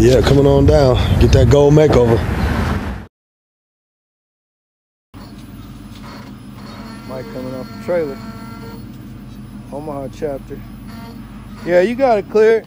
But yeah, coming on down. Get that gold makeover. Mike coming off the trailer. Omaha chapter. Yeah, you got it cleared.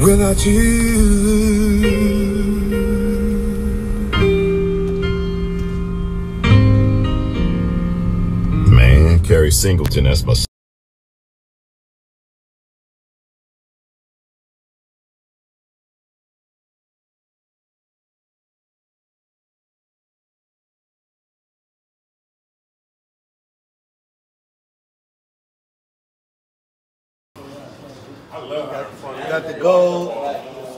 Without you. Man, Carrie Singleton, that's my We got the gold.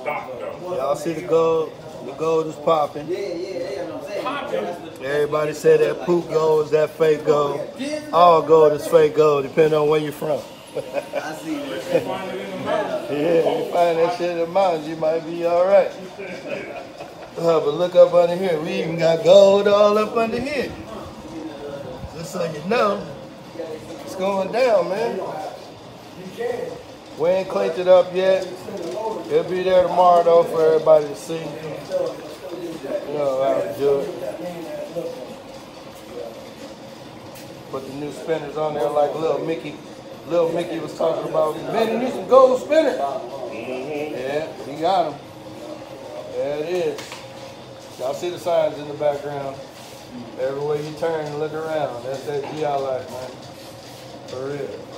Y'all see the gold? The gold is popping. Yeah, yeah. Everybody said that poop gold is that fake gold. All gold is fake gold, depending on where you're from. I see. Yeah, you find that shit in the mountains, you might be all right. Uh, but look up under here. We even got gold all up under here. Just so you know, it's going down, man. We ain't cleaned it up yet. It'll be there tomorrow though for everybody to see. You know how to do it. Put the new spinners on there like little Mickey. Little Mickey was talking about. Man, you need some gold spinners. Mm-hmm. Yeah, he got them. There it is. Y'all see the signs in the background. Everywhere you turn and look around, that's that GI life, man. For real.